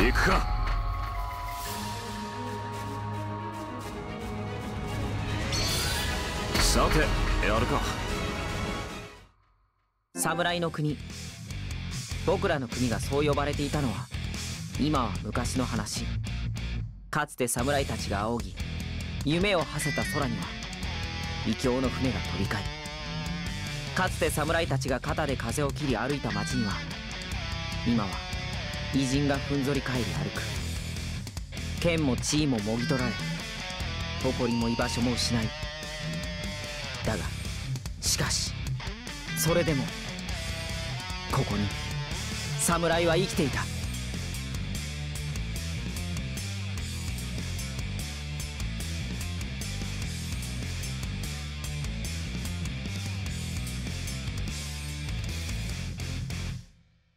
行くか。さてやるか。侍の国。僕らの国がそう呼ばれていたのは今は昔の話。かつて侍たちが仰ぎ夢を馳せた空には異教の船が飛び交い。かつて侍たちが肩で風を切り歩いた街には今は偉人がふんぞり返り歩く。剣も地位ももぎ取られ誇りも居場所も失い。だがしかしそれでもここに侍は生きていた。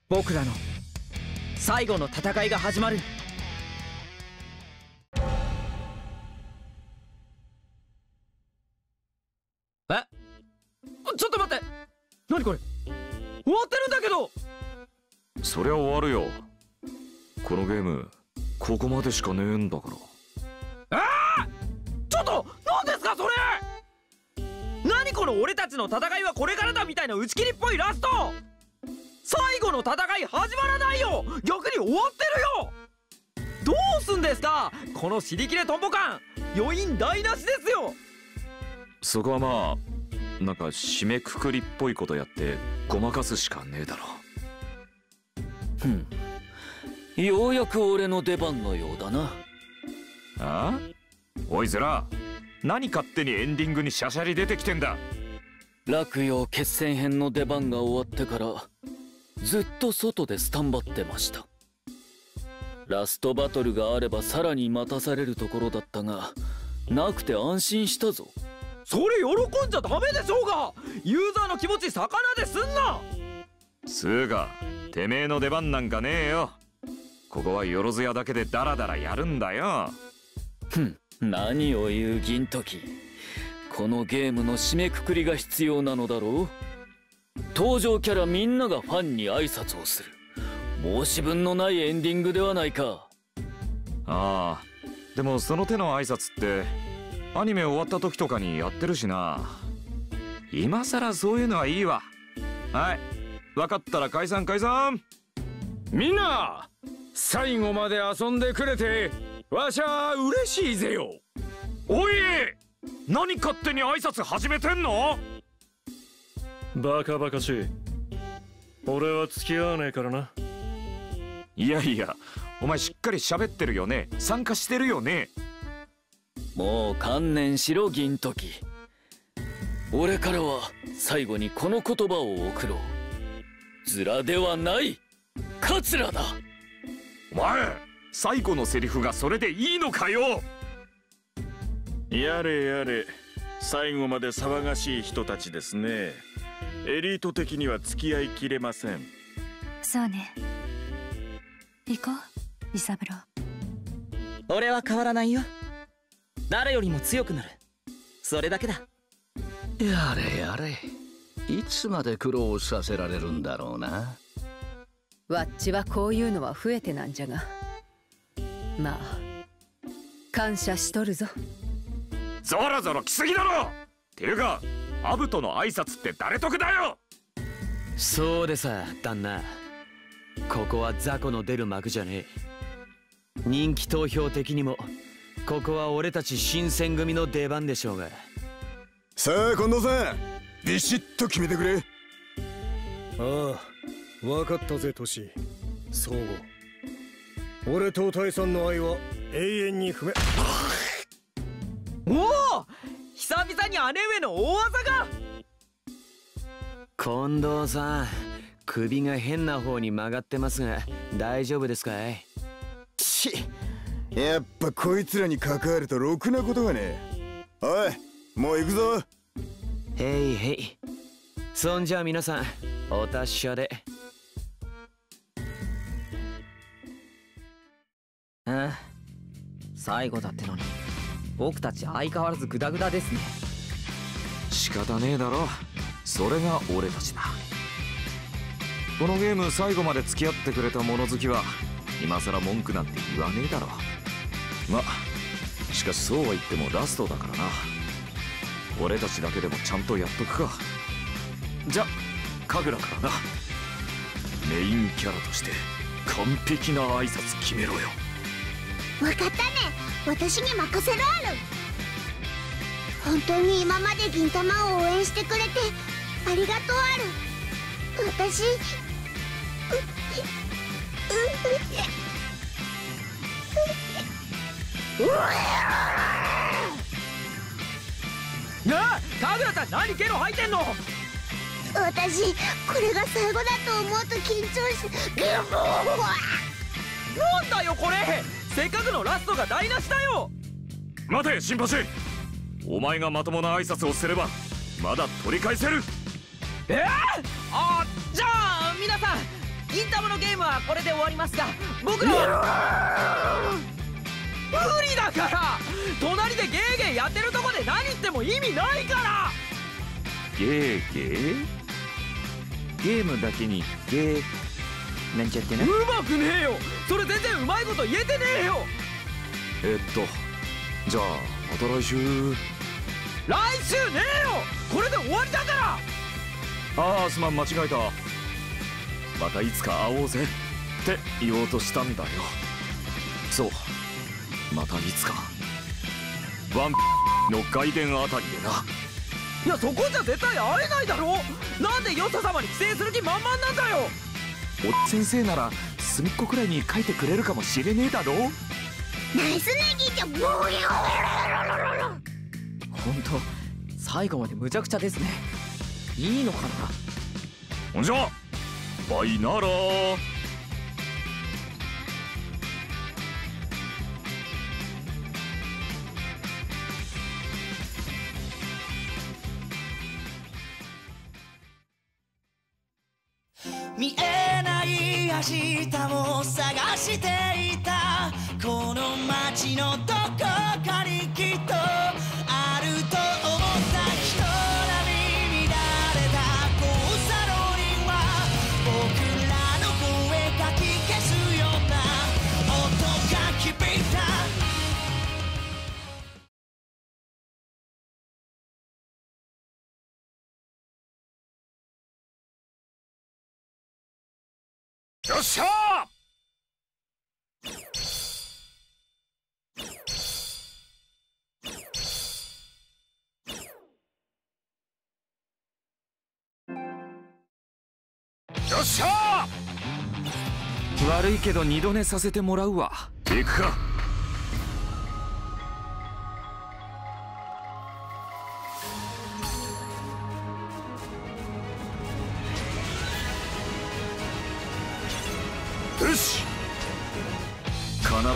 僕らの最後の戦いが始まる。え？ちょっと待って。何これ？終わってるんだけど。そりゃ終わるよ。このゲームここまでしかねえんだから。ああちょっと何ですかそれ？何この俺たちの戦いはこれからだみたいな打ち切りっぽいラストの戦い始まらないよ！逆に終わってるよ！どうすんですか？この尻切れトンボ感余韻台無しですよ！そこはまあなんか締めくくりっぽいことやってごまかすしかねえだろ。ふん。ようやく俺の出番のようだな。あおいずら何勝手にエンディングにシャシャリ出てきてんだ？落葉決戦編の出番が終わってからずっと外でスタンバってました。ラストバトルがあればさらに待たされるところだったがなくて安心したぞ。それ喜んじゃダメでしょうが！ユーザーの気持ち魚ですんな！つうかてめえの出番なんかねえよ。ここはよろずやだけでダラダラやるんだよ。ふん何を言う銀時。このゲームの締めくくりが必要なのだろう登場キャラみんながファンに挨拶をする。申し分のないエンディングではないか。ああ。でもその手の挨拶ってアニメ終わった時とかにやってるしな。今さらそういうのはいいわ。はい。分かったら解散解散。みんな最後まで遊んでくれてわしゃ嬉しいぜよ。おい何勝手に挨拶始めてんの？バカバカしい。俺は付き合わねえからな。いやいやお前しっかり喋ってるよね。参加してるよね。もう観念しろ銀時。俺からは最後にこの言葉を送ろう。ズラではない。カツラだ。お前最後のセリフがそれでいいのかよ。やれやれ。最後まで騒がしい人たちですねエリート的には付き合いきれません。そうね。行こうイサブロ。俺は変わらないよ。誰よりも強くなる。それだけだ。やれやれ。いつまで苦労させられるんだろうな。わっちはこういうのは増えてなんじゃが。まあ感謝しとるぞ。ゾロゾロ来すぎだろ！ていうかアブトの挨拶って誰得だよ！そうでさ旦那。ここは雑魚の出る幕じゃねえ。人気投票的にもここは俺たち新選組の出番でしょうが。さあ近藤さん。ビシッと決めてくれ。ああ分かったぜトシ。相互俺と大さんの愛は永遠に不明。おお久々に姉上の大技が。近藤さん首が変な方に曲がってますが大丈夫ですかい？ちやっぱこいつらに関わるとろくなことがねえ。おいもう行くぞ。へいへいそんじゃ皆さんお達者で。うん最後だってのに僕たち相変わらずグダグダですね。仕方ねえだろ。それが俺たちだ。このゲーム最後まで付き合ってくれた物好きは今さら文句なんて言わねえだろ。ましかしそうは言ってもラストだからな。俺たちだけでもちゃんとやっとくか。じゃ神楽からな。メインキャラとして完璧な挨拶決めろよ。わかったね私に任せろある。本当に今まで銀玉を応援してくれてありがとうある。私うううなあ神楽さん何ゲロ吐いてんの？私これが最後だと思うと緊張しなんだよこれせっかくのラストが台無しだよ。待て新橋お前がまともな挨拶をすればまだ取り返せる。えー、あじゃあ皆さん銀玉のゲームはこれで終わりますが僕らは無理だから。隣でゲーゲーやってるとこで何言っても意味ないから。ゲーゲー？ゲームだけにゲーなんちゃってなうまくねえよ。それ全然うまいこと言えてねえよ。えっとじゃあまた来週。来週ねえよ。これで終わりだから。ああすまん間違えた。またいつか会おうぜって言おうとしたんだよ。そう。またいつか。ワンの外伝あたりでな。いやそこじゃ絶対会えないだろ。なんでヨサ様に寄生する気満々なんだよおっ先生なら隅っこくらいに書いてくれるかもしれねえだろ？ナイスネギちゃんボー本当最後まで無茶苦茶ですねいいのかなほんじゃバイなら見えない明日を探していた。この街のどこかによっしゃよっしゃ悪いけど二度寝させてもらうわ。行くか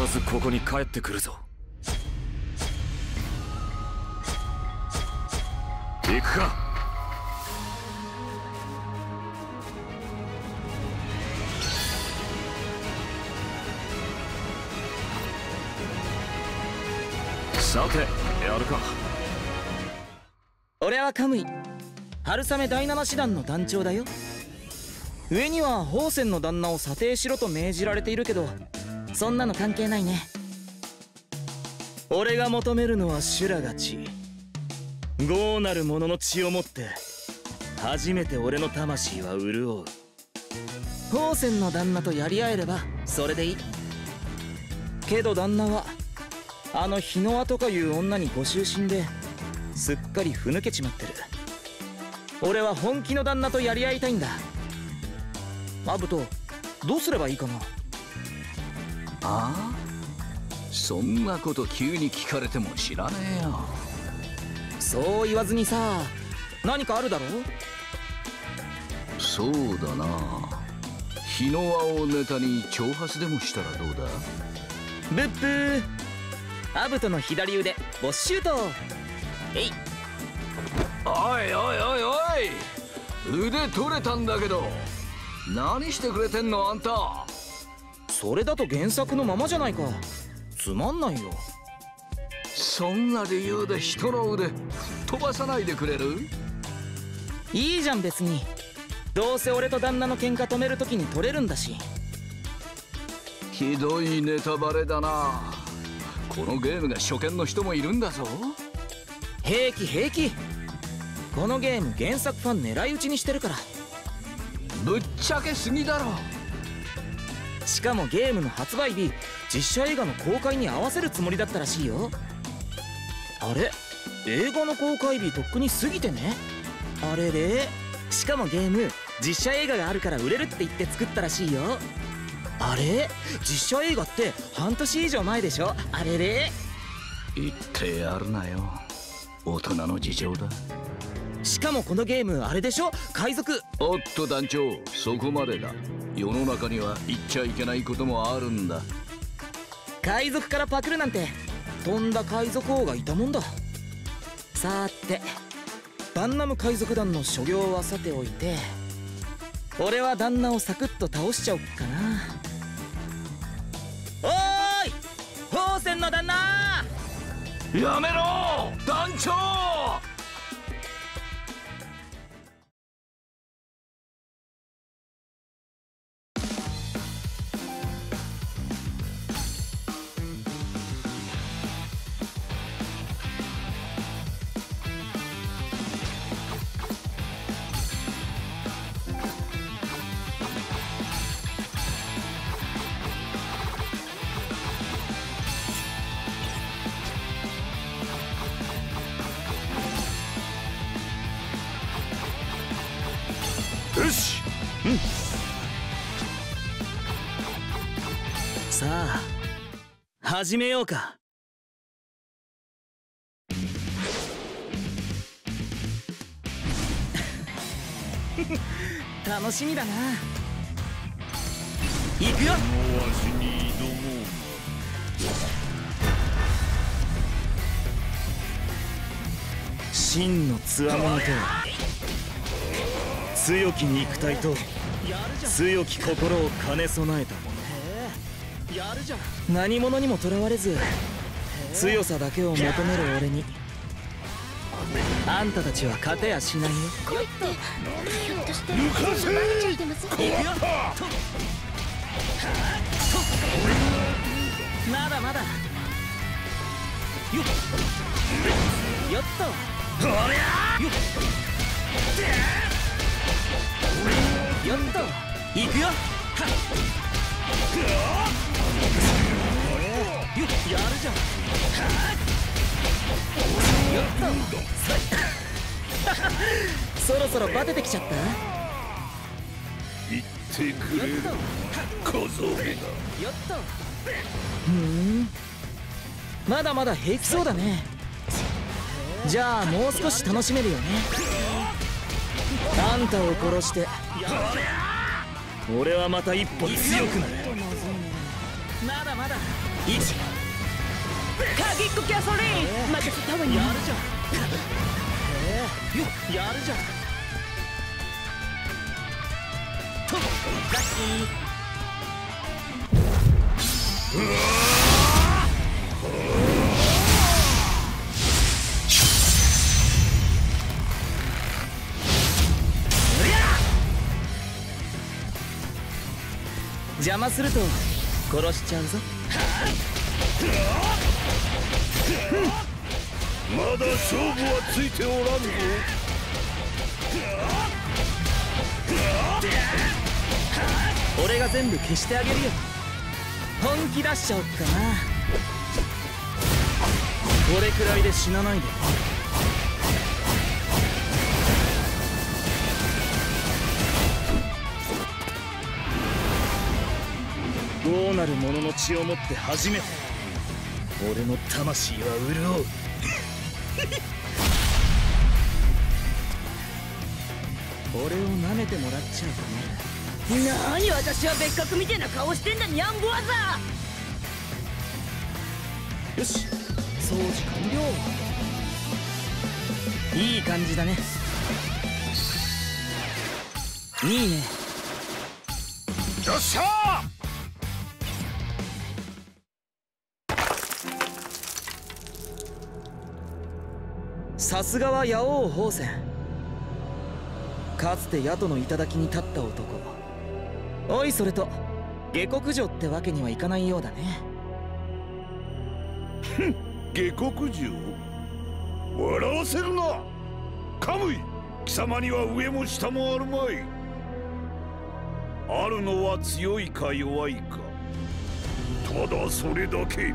ずここに帰ってくるぞ。行くか。さてやるか。俺はカムイ。春雨第七師団の団長だよ。上には宝泉の旦那を査定しろと命じられているけどそんなの関係ないね。俺が求めるのは修羅が血豪なる者の血をもって初めて俺の魂は潤う。宝泉の旦那とやり合えればそれでいい。けど旦那はあの日の輪とかいう女にご就寝ですっかりふぬけちまってる。俺は本気の旦那とやり合いたいんだ。アブトどうすればいいかな。ああ？そんなこと急に聞かれても知らねえよ。そう言わずにさ何かあるだろそうだな。日の輪をネタに挑発でもしたらどうだ？ブッブー。アブトの左腕ボッシュート。えい。おいおいおいおい。腕取れたんだけど。何してくれてんのあんた？それだと原作のままじゃないか。つまんないよ。そんな理由で人の腕飛ばさないでくれる？いいじゃん別に。どうせ俺と旦那の喧嘩止めるときに取れるんだし。ひどいネタバレだな。このゲームが初見の人もいるんだぞ。平気平気。このゲーム原作ファン狙い撃ちにしてるから。ぶっちゃけすぎだろしかもゲームの発売日実写映画の公開に合わせるつもりだったらしいよ。あれ？映画の公開日とっくに過ぎてね？あれれしかもゲーム実写映画があるから売れるって言って作ったらしいよ。あれ？実写映画って半年以上前でしょ？あれれ言ってやるなよ。大人の事情だ。しかもこのゲームあれでしょ？海賊。おっと団長そこまでだ。世の中には言っちゃいけないこともあるんだ。海賊からパクるなんてとんだ海賊王がいたもんだ。さーてバンナム海賊団の所業はさておいて俺は旦那をサクッと倒しちゃおっかな。おーい！宝泉の旦那！やめろ！団長さあ始めようか。楽しみだな。行くよ。真のつわものとは強き肉体と強き心を兼ね備えたもの何者にもとらわれず強さだけを求める俺に。あんたたちは勝てやしないよ。これってひょっ。として抜かせまだまだよっよっとこりゃよっよっと行くよはっよっやるじゃん。よっとそろそろバテてきちゃった。言ってくれる。小僧めがよっとふん？まだまだ平気そうだね。じゃあもう少し楽しめるよね。あんたを殺して。俺はまた一歩強くなる。まだまだ。いち。鍵っ子キャソリン。任せたわよやるじゃん。よっやるじゃん。とラッキー。邪魔すると殺しちゃうぞ。まだ勝負はついておらんぞ。俺が全部消してあげるよ。本気出しちゃおっかな。これくらいで死なないでどうなる者の血をもって初めて俺の魂は潤う。俺を舐めてもらっちゃうかな何私は別格みてえな顔してんだニャンボワザよし。掃除完了。いい感じだね。いいね。よっしゃさすがは八王宝泉かつて宿の頂に立った男。おいそれと下克上ってわけにはいかないようだね。下克上？笑わせるな。カムイ貴様には上も下もあるまい。あるのは強いか弱いか。ただそれだけ。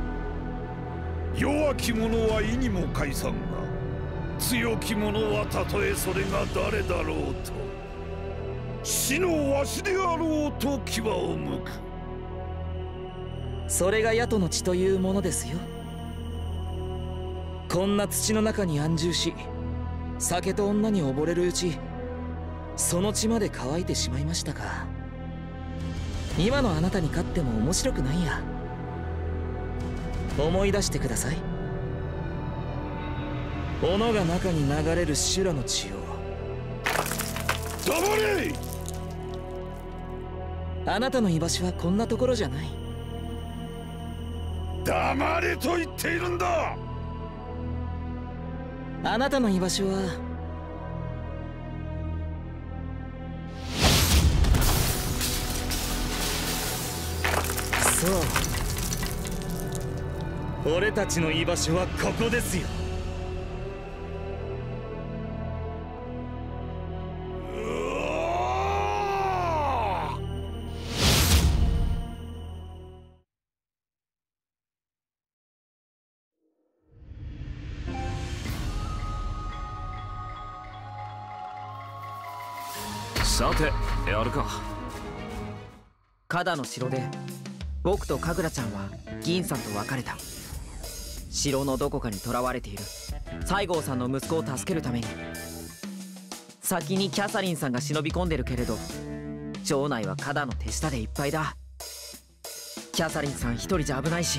弱き者は意にも介さん。強き者はたとえそれが誰だろうと死のわしであろうと牙を向く。それが野党の血というものですよ。こんな土の中に安住し酒と女に溺れるうちその血まで乾いてしまいましたか。今のあなたに勝っても面白くないや。思い出してください。斧が中に流れる修羅の血を。黙れ！あなたの居場所はこんなところじゃない。黙れと言っているんだ！あなたの居場所はそう。俺たちの居場所はここですよさてやるか。カダの城で僕とカグラちゃんは銀さんと別れた。城のどこかに囚われている。西郷さんの息子を助けるために。先にキャサリンさんが忍び込んでるけれど城内はカダの手下でいっぱいだ。キャサリンさん一人じゃ危ないし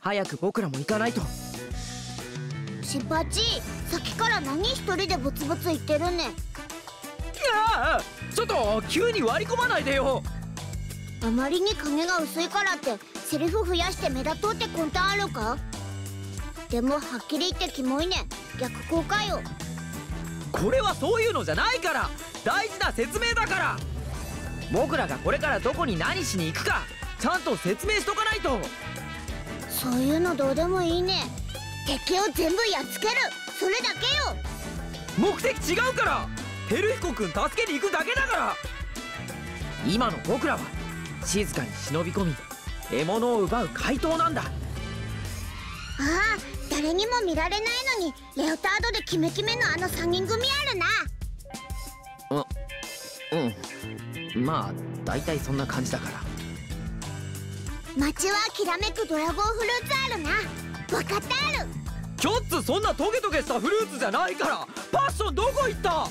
早く僕らも行かないと。シンパチさっきから何一人でブツブツ言ってるねいやちょっと急に割り込まないでよ。あまりに影が薄いからってセリフ増やして目立とうって魂胆あるか？でもはっきり言ってキモいね。逆効果よ。これはそういうのじゃないから。大事な説明だから。僕らがこれからどこに何しに行くか。ちゃんと説明しとかないと。そういうのどうでもいいね。敵を全部やっつける。それだけよ。目的違うから照彦君助けに行くだけだから。今の僕らは静かに忍び込み獲物を奪う怪盗なんだ。ああ誰にも見られないのにレオタードでキメキメのあの3人組あるな。うんまあ大体そんな感じだから。街はきらめくドラゴンフルーツあるな。分かってある。キョッツそんなトゲトゲしたフルーツじゃないからパッションどこ行った？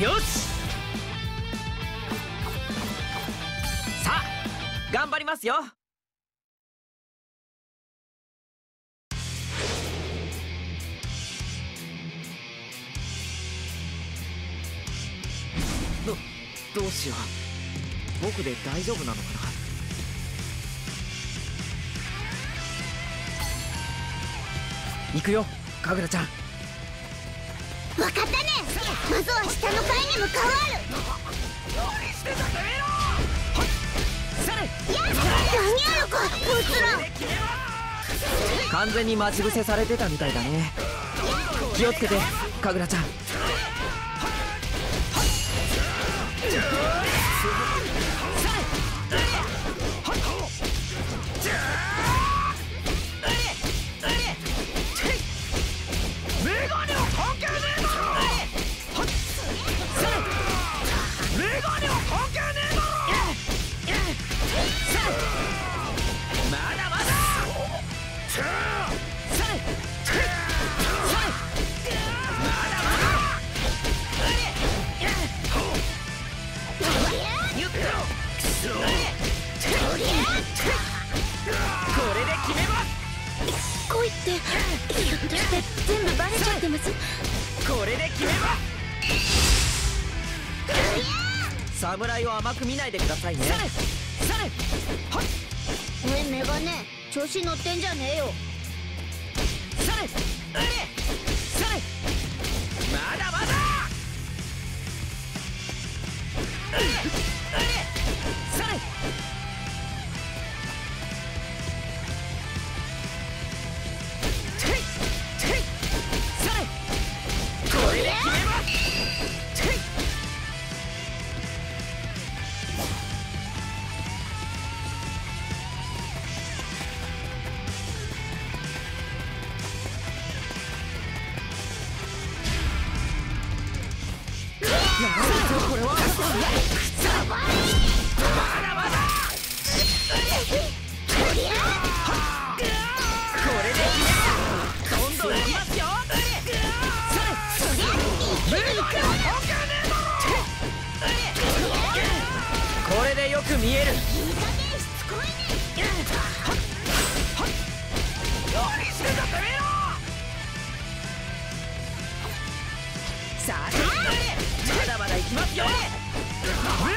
よしさあ頑張りますよ。どどうしよう。僕で大丈夫なのかな？行くよカグラちゃん。分かったね。まずは下の階に向かう。あるや何やるかこいつら。完全に待ち伏せされてたみたいだね。気をつけてカグラちゃん。ってひょっとして全部バレちゃってます？これで決めば侍を甘く見ないでくださいね。されはっ！えメガネ調子乗ってんじゃねえよ。されうれ見えるさあまだまだ行きますよ。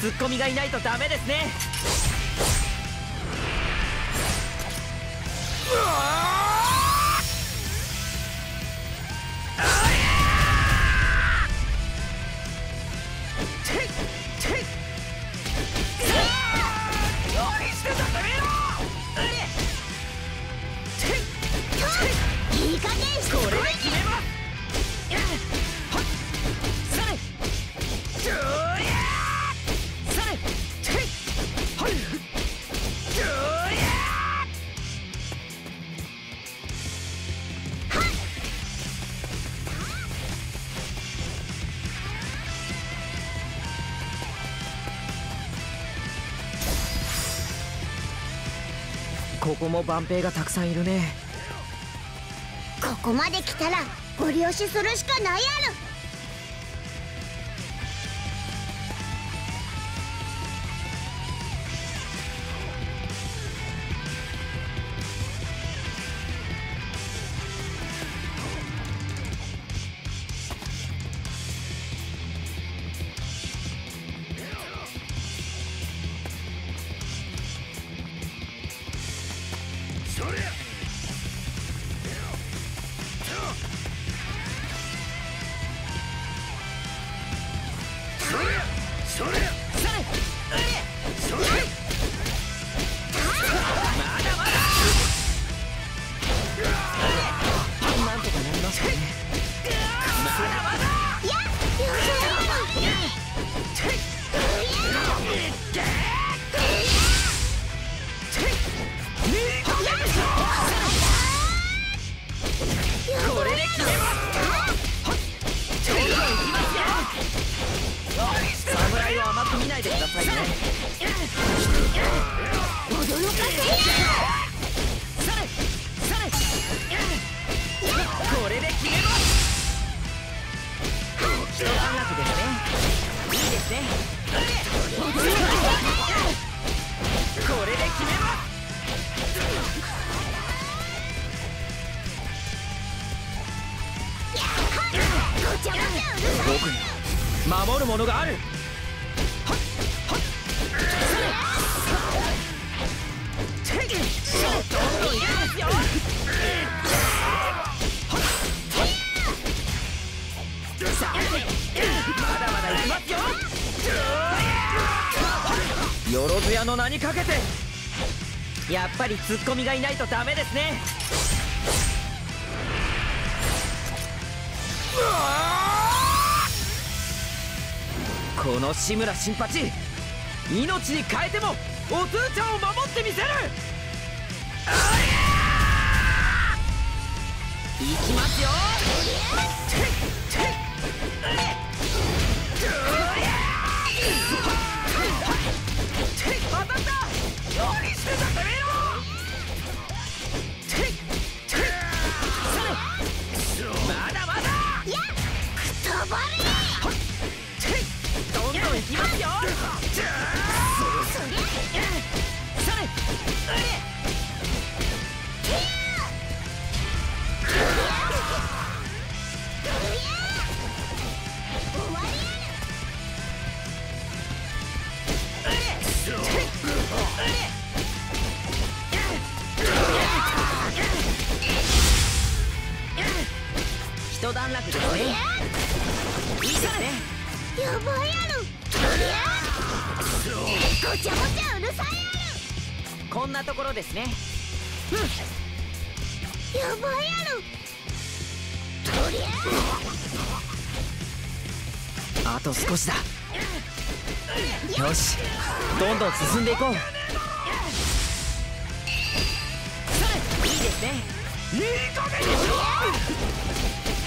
ツッコミがいないとダメですね。も万兵がたくさんいるねここまで来たらご利用しするしかないやろ。ツッコミがいないとダメですね。この志村新八命に変えてもおつーちゃんを守ってみせる。いきますよ。一段落ですね。いいですね。やばいやろ。ごちゃごちゃうるさいこんなところですね。やろやばいやろ。とりゃあと少しだ。よし。どんどん進んでいこう。いいですね。いい加減にしろ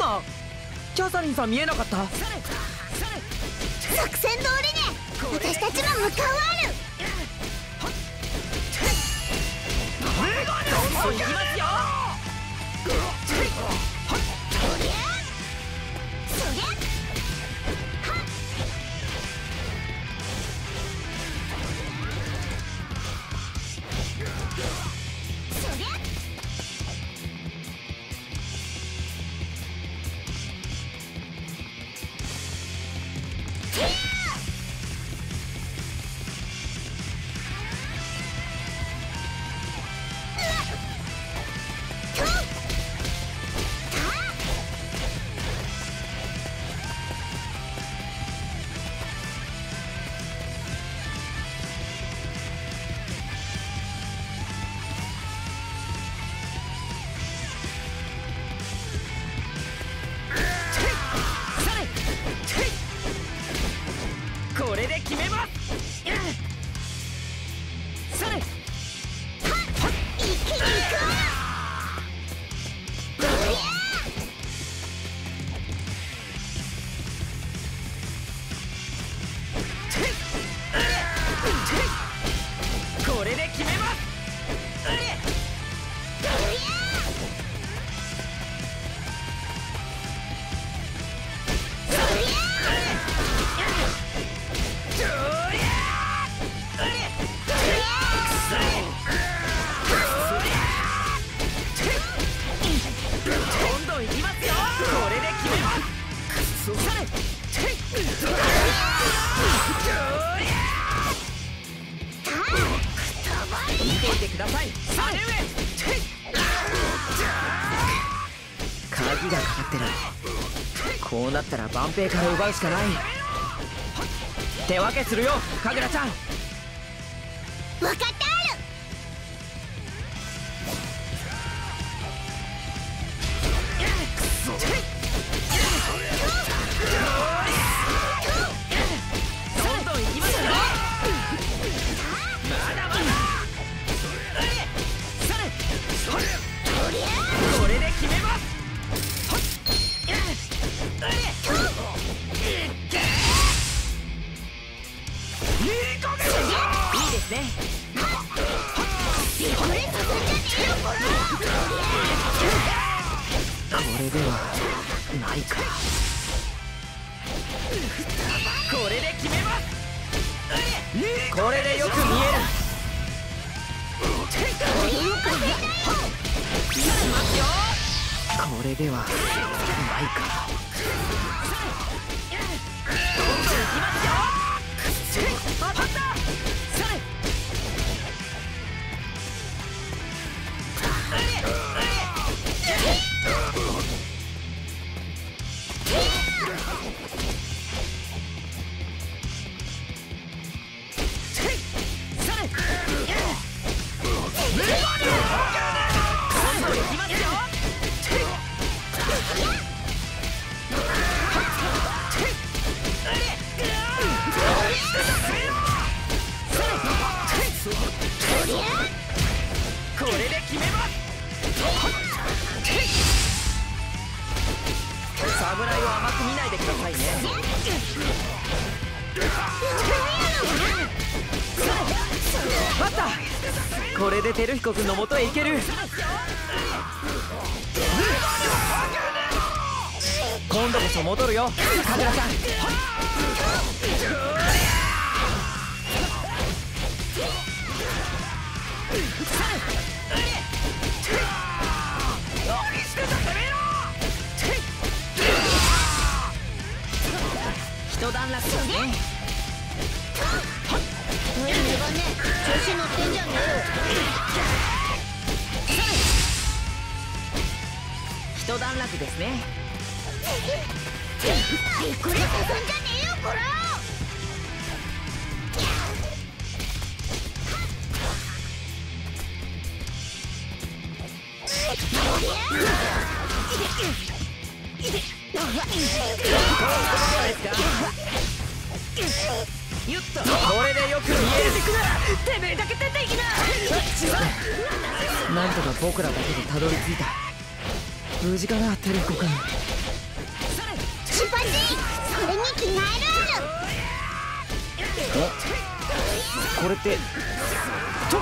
今キャサリンさん見えなかった？作戦通りね。私たちも向かうある。どんどんいきますよこうなったら万平から奪うしかない。手分けするよ神楽ちゃん。これで決めます侍を甘く見ないでくださいねあったこれで照彦君の元へ行ける。今度こそ戻るよ。神楽さん。一段落ですね。おいメガネ調子乗ってん。じゃね一段落ですね。えよびっくりさせんじゃねえよこら。ゆっとこれでよく見えるてめえだけ出ていきなんとか僕らだけでたどり着いた無事かな照彦君チパンジーこれに着替えるこれってとっ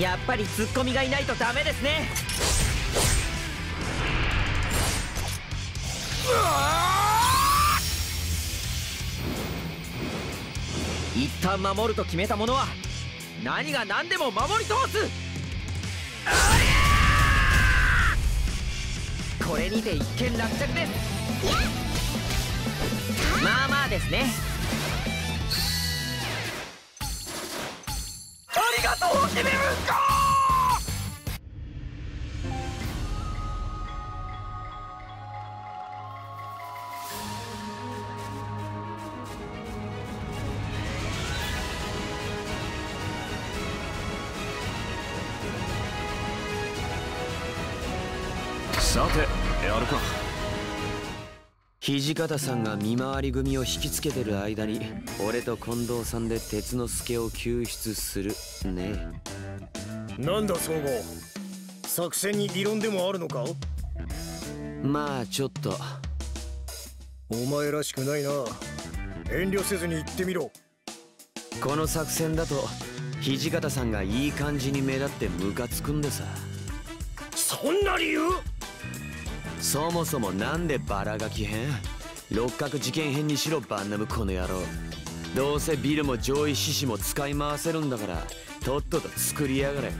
やっぱりツッコミがいないとダメですね。一旦守ると決めたものは何が何でも守り通す。これにて一件落着です。まあまあですね。が。とうエメルンカさてやるか。土方さんが見回り組を引きつけてる間に俺と近藤さんで鉄之助を救出する。ねなんだ総合？作戦に異論でもあるのか？まあちょっと。お前らしくないな。遠慮せずに言ってみろ。この作戦だと土方さんがいい感じに目立ってムカつくんでさ。そんな理由？そもそもなんでバラガキ編？六角事件編にしろバンナムこの野郎。どうせビルも上位獅子も使い回せるんだからとっとと作りやがれ。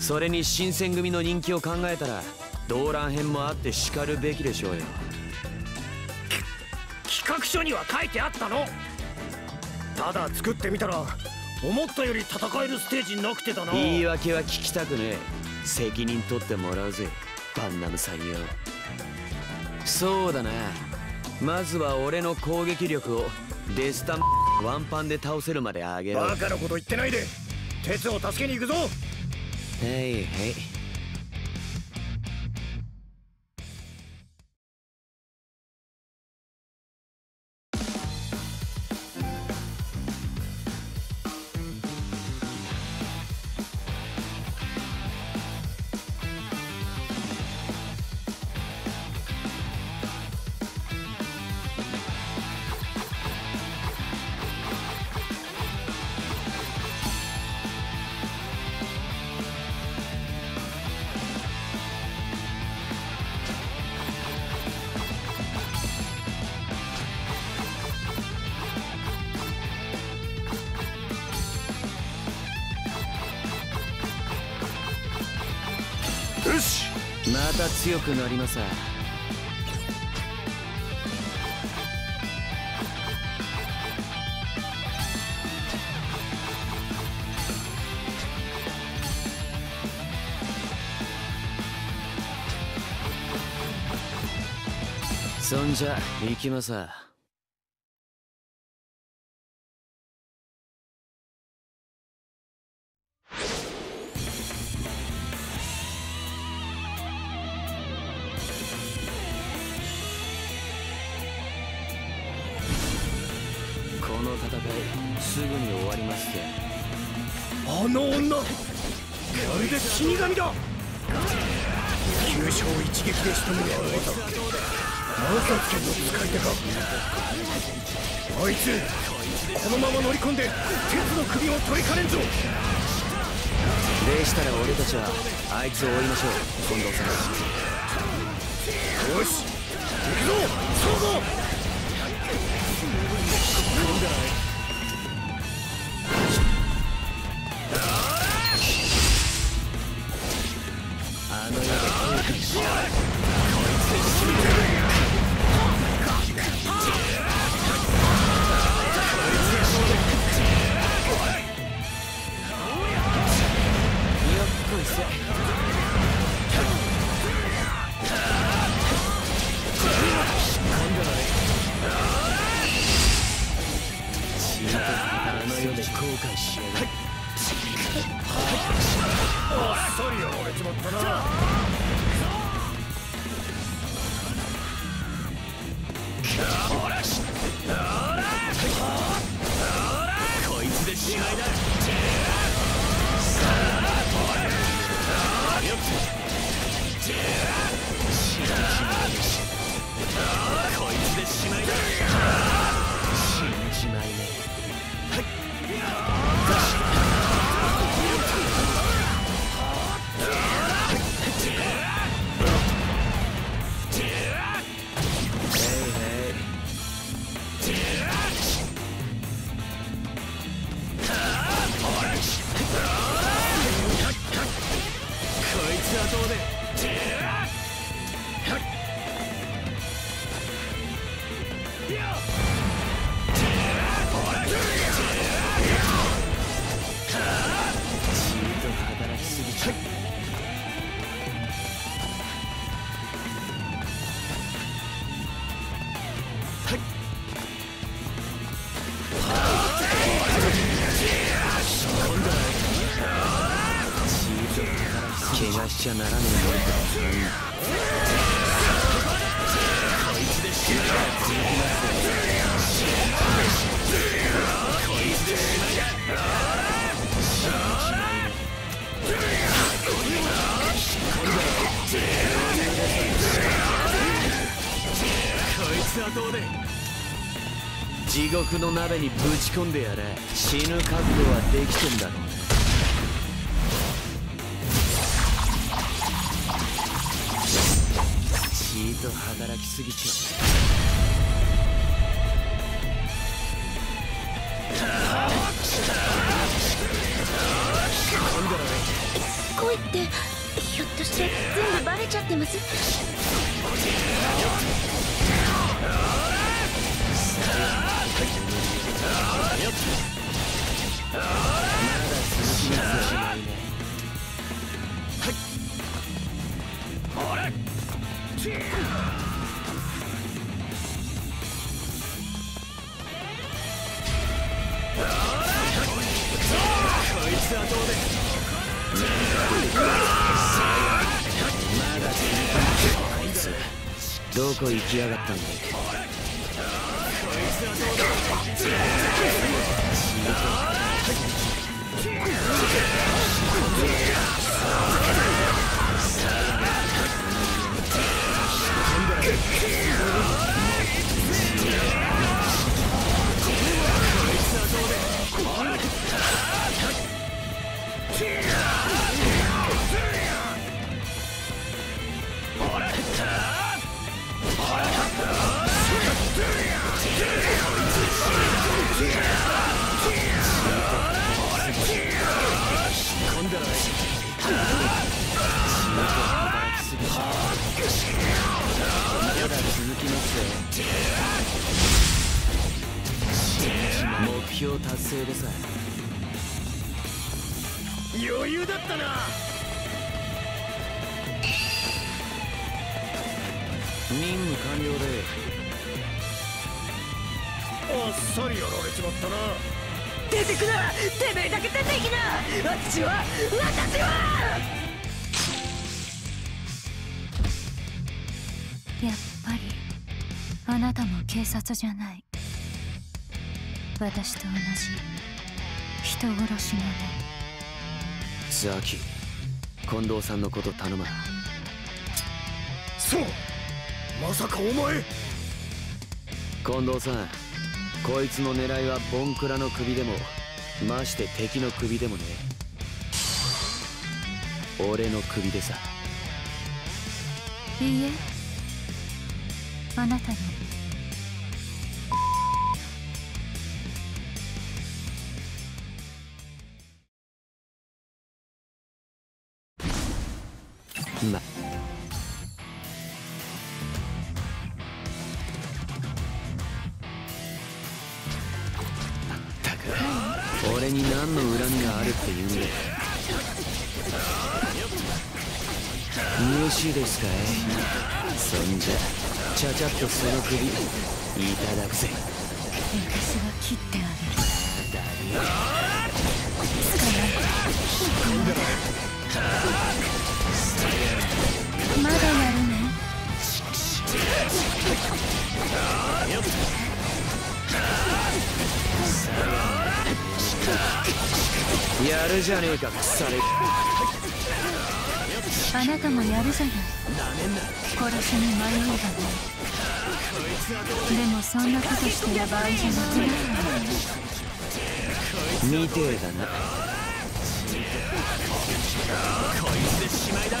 それに新選組の人気を考えたら動乱編もあってしかるべきでしょうよ。企画書には書いてあったの。ただ作ってみたら思ったより戦えるステージなくてだな。言い訳は聞きたくねえ。責任取ってもらうぜバンナムさんよ。そうだな。まずは俺の攻撃力をデスタンワンパンで倒せるまで上げろ。バカなこと言ってないで鉄を助けに行くぞ。へいへい強くなります。そんじゃ行きますちはあいつを追いましょう。近藤さん。よし。行くぞ。しちゃならねえ獄の鍋にぶち込んでやれ死ぬ覚悟はできてんだろうねちーと働きすぎちゃ恋ってひょっとして全部バレちゃってます？目標達成でさ余裕だったな任務完了であっさりやられちまったな出てくなてめえだけ出ていきな私は私はやっぱりあなたも警察じゃない。私と同じ人殺しのねザキ近藤さんのこと頼むそうまさかお前。近藤さんこいつの狙いはボンクラの首でもまして敵の首でもね。俺の首でさ。いいえ。あなたのちゃっとその首いただくぜ。私が切ってあげるまだやるね。やるじゃねえか腐れあなたもやるじゃない。殺しに迷いがないでもそんなことしてる場合じゃなくないみてえだな。こいつでしまいだ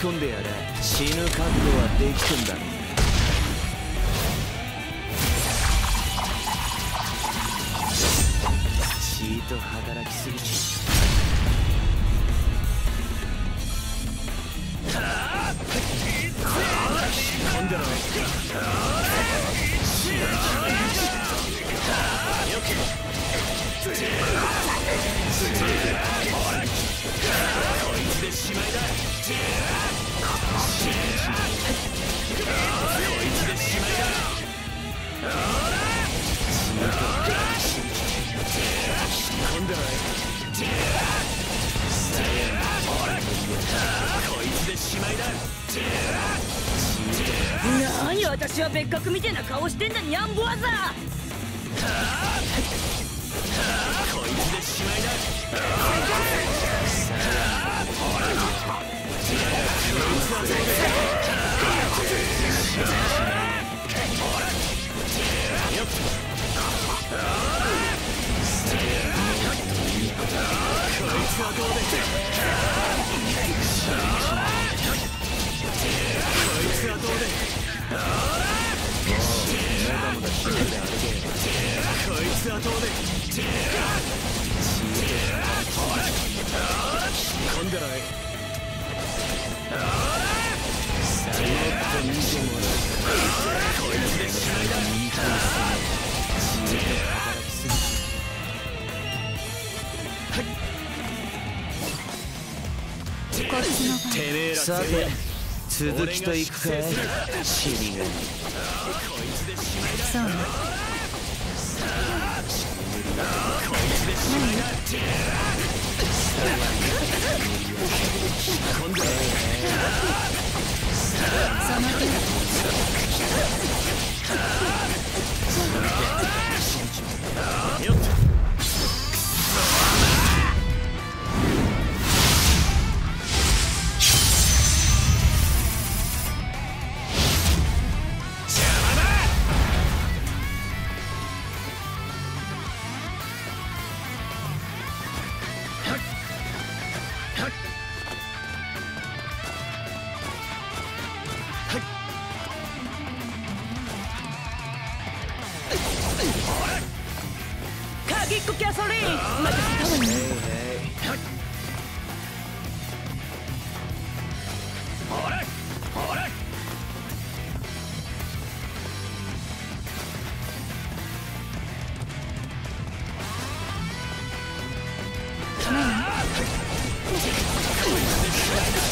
込んでやれ。死ぬ覚悟はできてんだろチート働きすぎち今度のこい。つでしまい。だこい。つでしまい。だこいつでしまいだ何私は別格みてえな顔してんだにゃんぼわざ。こいつでしまいだ。こいつはどうでこいさて続きといくかい死神そうね。こよっ。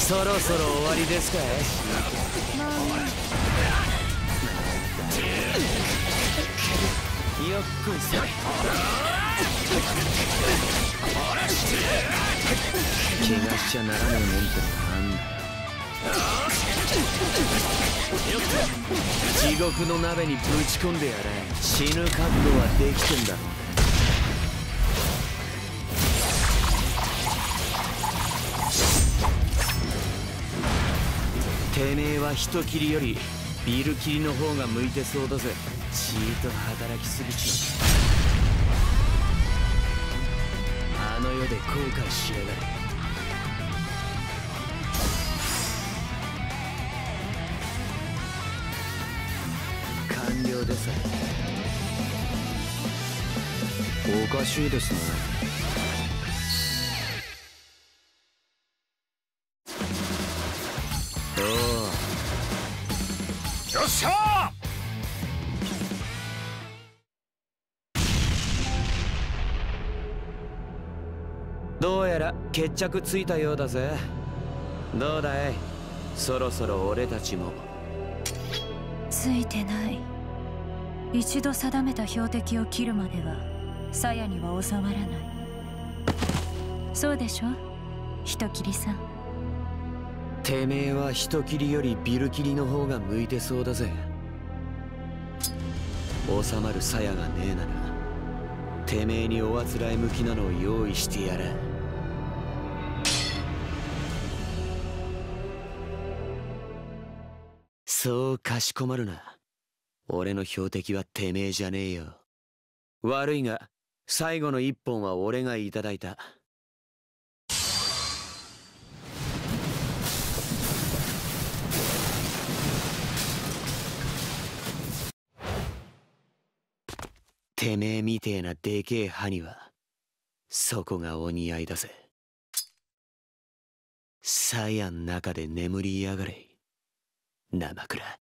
そろそろ終わりですかい？ちゃならねえもんってのがあんだよ地獄の鍋にぶち込んでやれ死ぬ覚悟はできてんだ。ろうてめえは人斬りよりビル切りの方が向いてそうだぜ。ちーと働きすぎちまうあの世で後悔しやがれおかしいですね。およっしゃどうやら決着ついたようだぜ。どうだい？そろそろ俺たちも。ついてない。一度定めた標的を切るまでは鞘には収まらない。そうでしょ？人斬りさん。てめえは人斬りよりビル切りの方が向いてそうだぜ。収まる鞘がねえならてめえにおあつらい向きなのを用意してやれ。そうかしこまるな。俺の標的はてめえじゃねえよ。悪いが最後の一本は俺がいただいた。てめえみてえなでけえ歯にはそこがお似合いだぜ。鞘ん中で眠りやがれ。生倉。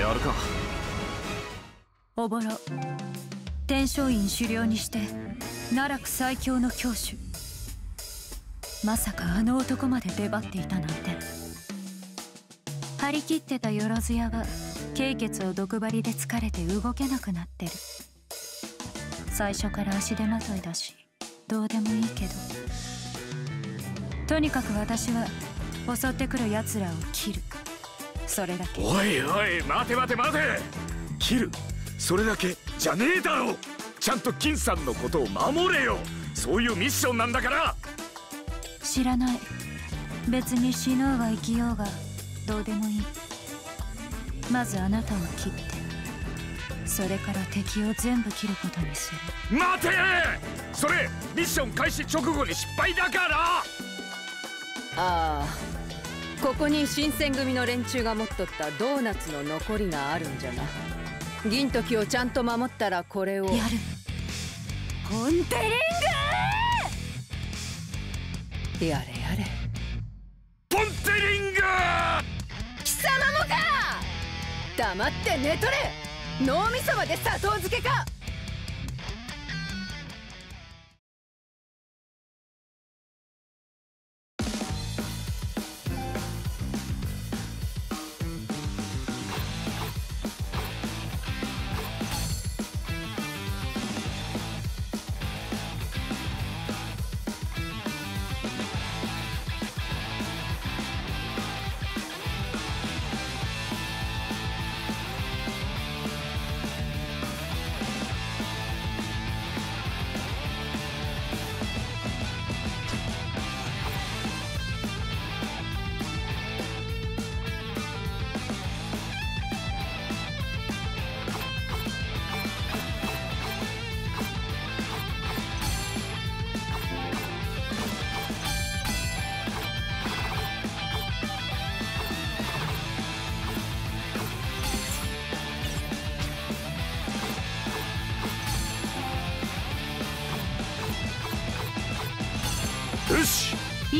やるか。おぼろ。天璋院狩猟にして奈落最強の教主。まさかあの男まで出張っていたなんて。張り切ってたよろず屋は経血を毒針で疲れて動けなくなってる。最初から足手まといだしどうでもいいけど。とにかく私は襲ってくる奴らを切る。それだけ。おいおい待て待て待て。切るそれだけじゃねえだろ。ちゃんと金さんのことを守れよ。そういうミッションなんだから。知らない。別に死のうが生きようがどうでもいい。まずあなたを切ってそれから敵を全部切ることにする。待て！それミッション開始直後に失敗だから。ああここに新選組の連中が持っとったドーナツの残りがあるんじゃな。銀時をちゃんと守ったらこれを。やる。ポンテリングやれやれ。ポンテリング！貴様もか！黙って寝とれ！脳みそまで砂糖漬けか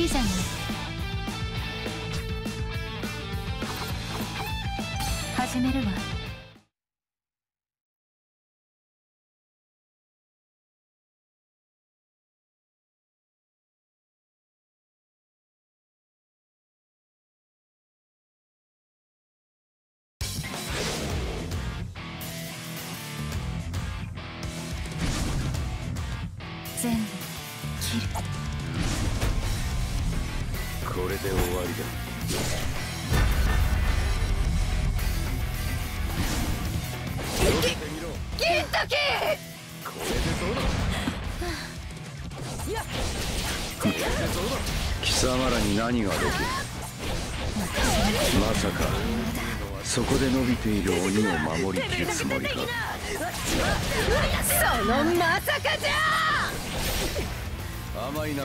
しいいじ何ができる？まさかそこで伸びている鬼を守りきるつもりか。そのまさかじゃ！甘いな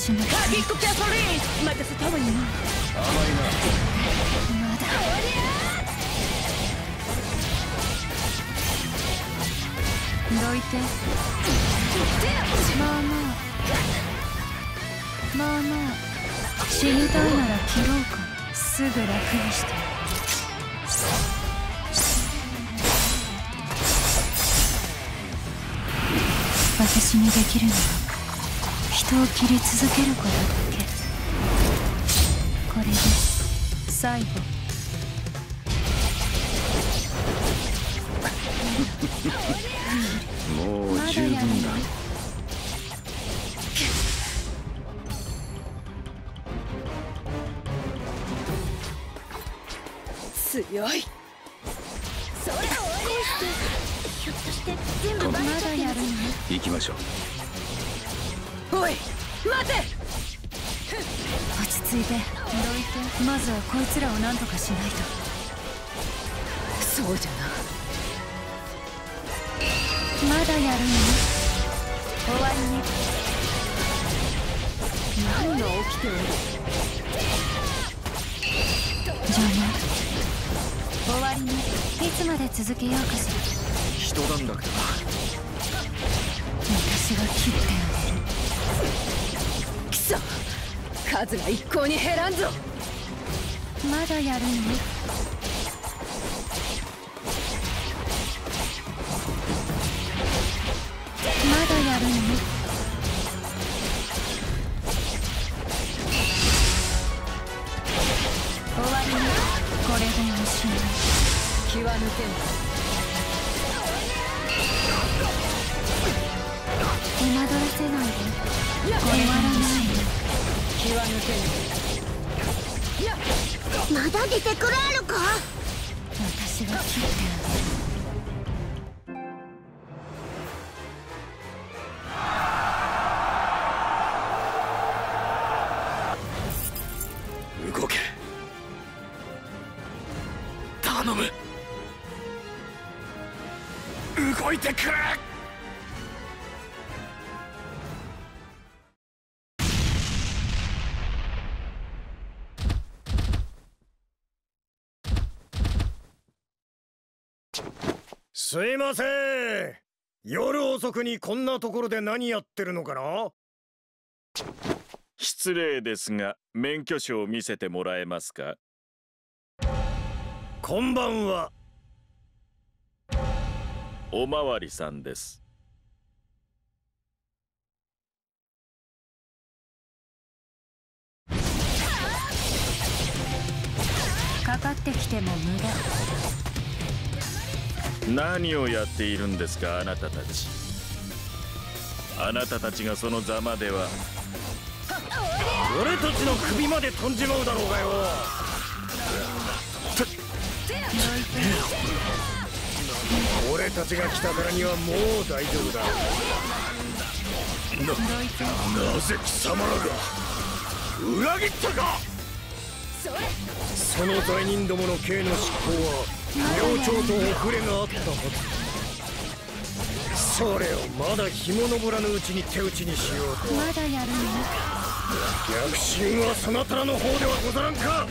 弟子の一人ビッグキャソリン。任せたわよ。まだ。どいてまあまあまあまあ。死にたいなら切ろうか。すぐ楽にして。私にできるのは人を切り続けることだけ。これで最後。もう十分だ。強いこいつらを何とかしないと。そうじゃまだやるの？終わりね。な何が起きておる邪魔終わりね。いつまで続けようかしら。人なんだけどな。私が切ってあげる。くそ。数が一向に減らんぞまだやるの？まだやるの？終わりねこれでおしまい。気は抜けん手間取らせないで。終わらない。気は抜けんまだ出てくるあるか？私が切ってすいません。夜遅くにこんなところで何やってるのかな？失礼ですが免許証を見せてもらえますか？こんばんは。おまわりさんです。かかってきても無駄何をやっているんですかあなたたち？あなたたちがそのざまでは俺たちの首まで飛んじまうだろうがよ。俺たちが来たからにはもう大丈夫だ。ななぜ貴様らが裏切ったか？その罪人どもの刑の執行は明朝と遅れがあったはずそれをまだ日も昇らぬうちに手打ちにしようと。まだやるの逆進はそなたらの方ではござらんか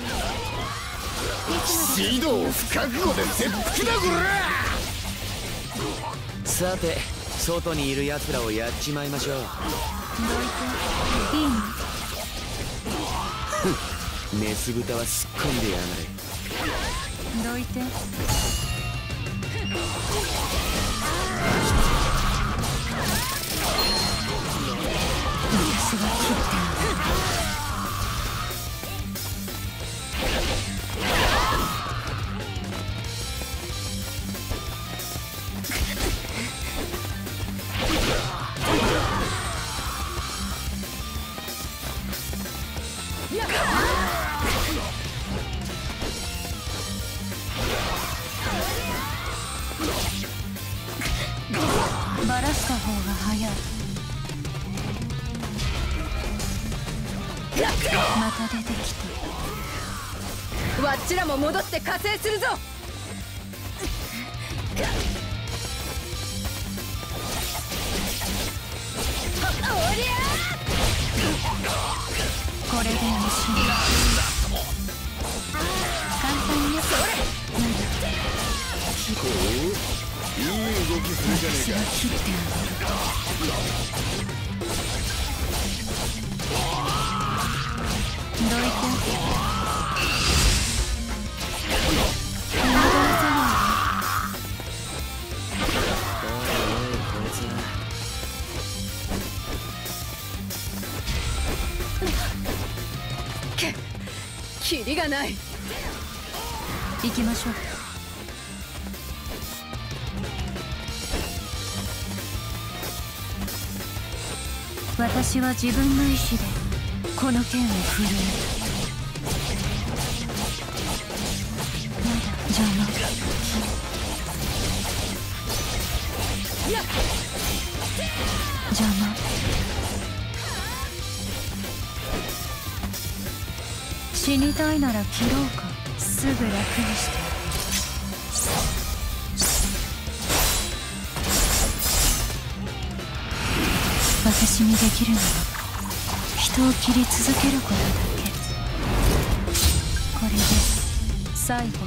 指導不覚悟で切腹だ。こさて外にいる奴らをやっちまいましょうのいいのメス豚はすっ込んでやがれどいて。ちらも戻って加勢するぞ。は自分の意志でこの剣を振るえまだ邪魔邪魔死にたいなら切ろうかすぐ楽にしてしみできるのは人を切り続けることだけこれで最後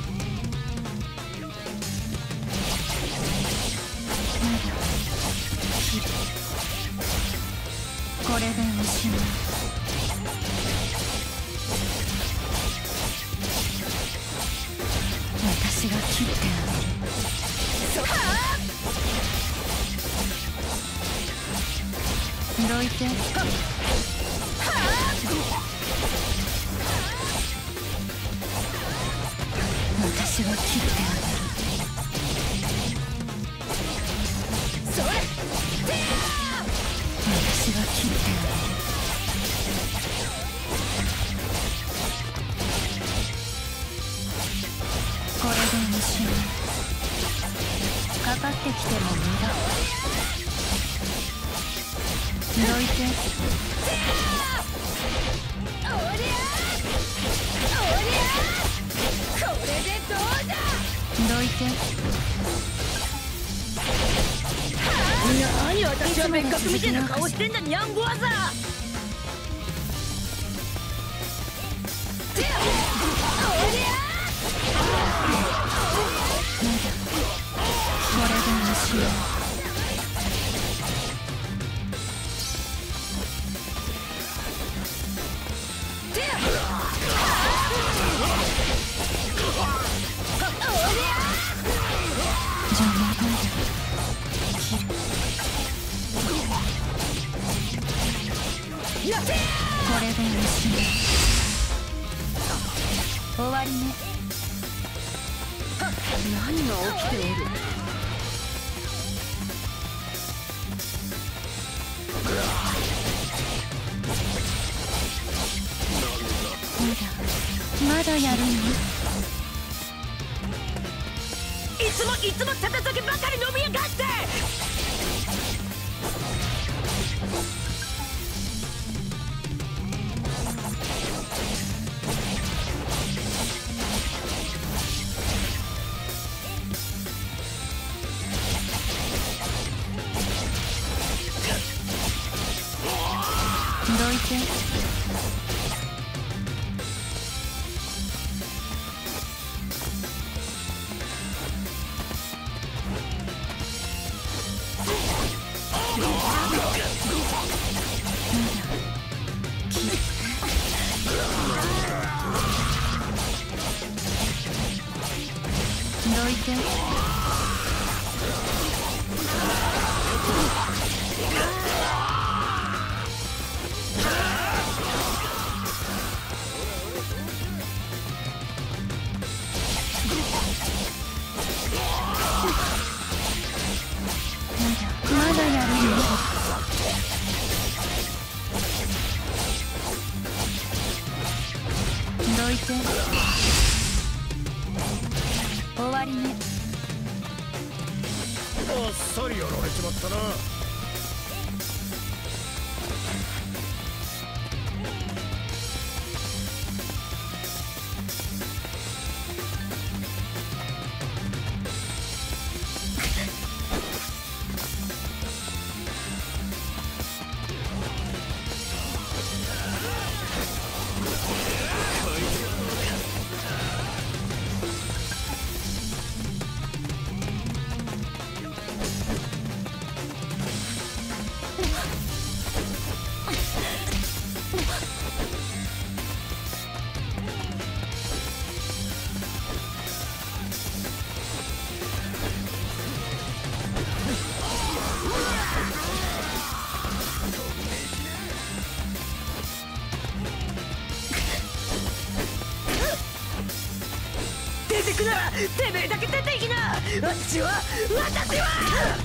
これでおしまい私が切ってあげる。け人家娘锅子 Thank you. くならてめえだけ出ていきな。私は私は！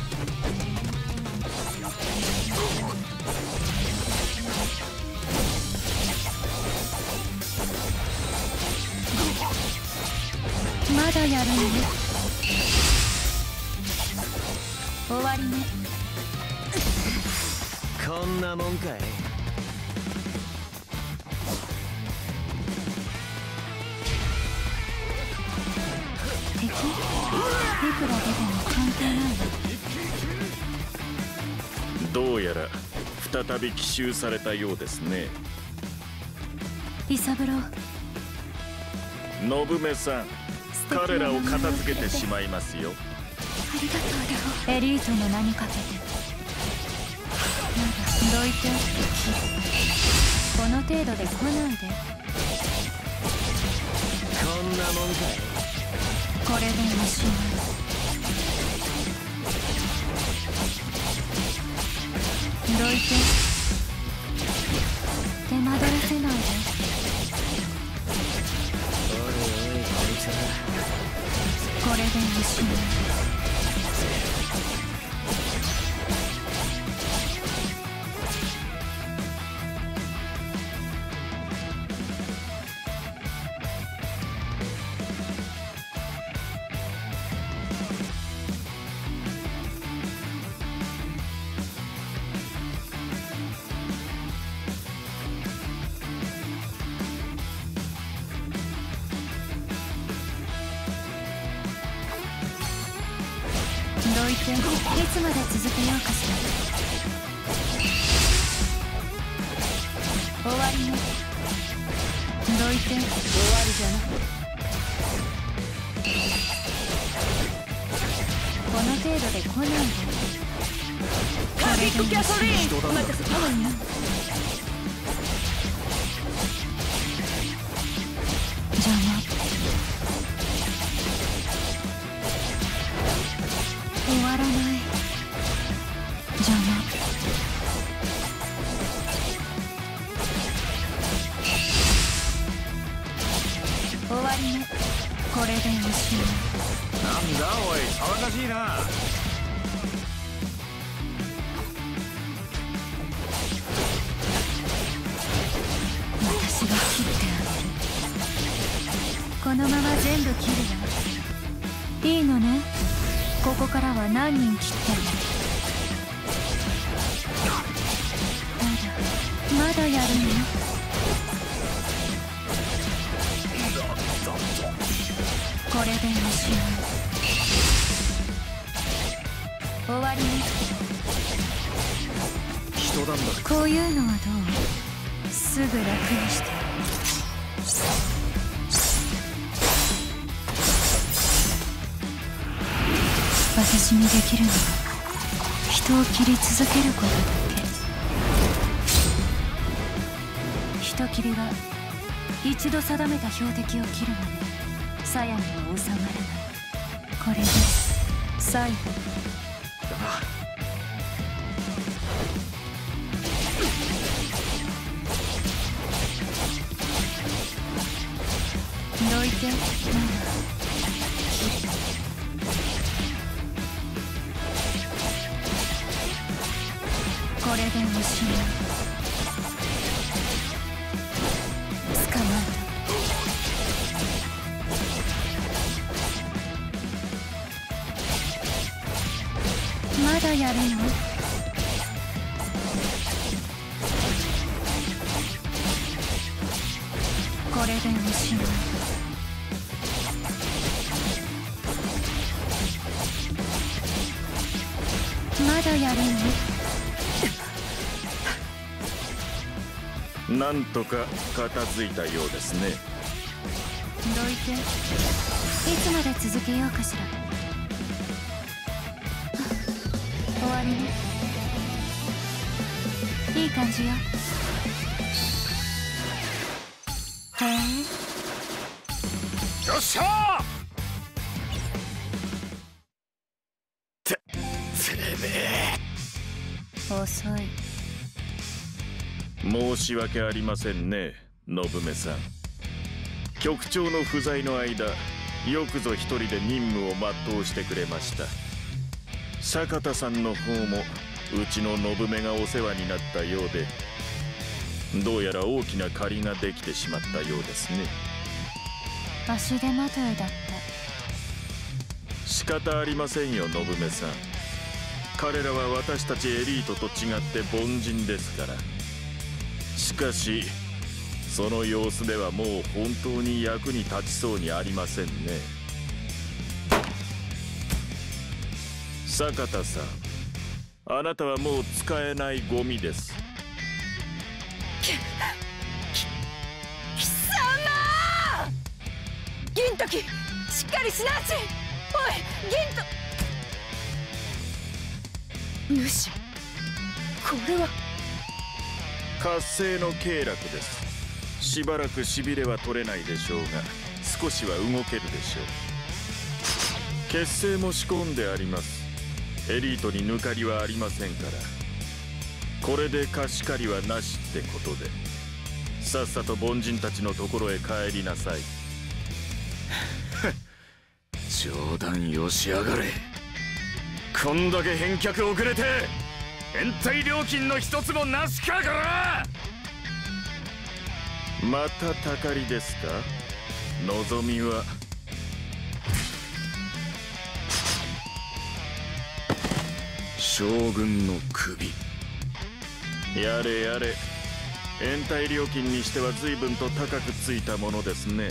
再び奇襲されたようですね。イサブロ信目さん彼らを片付けてしまいますよ。ありがとうだエリートの名にかけて。まだどいて。この程度で来ないで。こんなもんかいこれでおしまい。どいて手間取らせないで。おいおいこいつはこれでおしまい人なんだこういうのはどう？すぐ楽にして。私にできるの。は人を切り続けることだけ人切りは一度定めた標的を切るまで鞘には収まらない。これです最後。どとか片付いたようですね。どいて。いつまで続けようかしら。終わりね。いい感じよ。へえ。よっしゃし訳ありませんね信目さん。局長の不在の間よくぞ一人で任務を全うしてくれました。坂田さんの方もうちの信目がお世話になったようでどうやら大きな借りができてしまったようですね。足手まといだった。仕方ありませんよ信目さん。彼らは私たちエリートと違って凡人ですからしかしその様子ではもう本当に役に立ちそうにありませんね。坂田さんあなたはもう使えないゴミです。貴様！銀時しっかりしなちおい銀と主これは活性の経絡です。しばらくしびれは取れないでしょうが少しは動けるでしょう。血清も仕込んであります。エリートに抜かりはありませんから。これで貸し借りはなしってことで。さっさと凡人たちのところへ帰りなさい。冗談よしやがれ。こんだけ返却遅れて。延滞料金の一つもなしかから！またたかりですか？望みは？将軍の首。やれやれ。延滞料金にしては随分と高くついたものですね。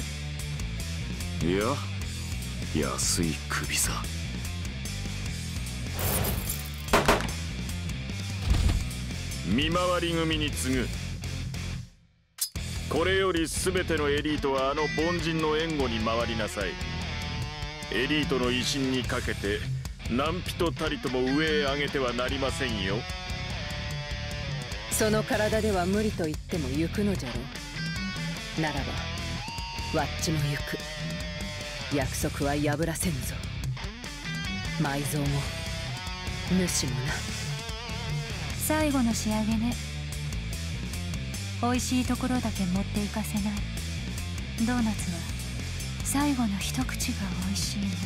いや安い首さ。見回り組に次ぐ。これより全てのエリートはあの凡人の援護に回りなさい。エリートの威信にかけて何人たりとも上へ上げてはなりませんよ。その体では無理と言っても行くのじゃろう。ならばわっちも行く。約束は破らせぬぞ。埋蔵も主もな。最後の仕上げね。美味しいところだけ持っていかせない。ドーナツは最後の一口が美味しいの。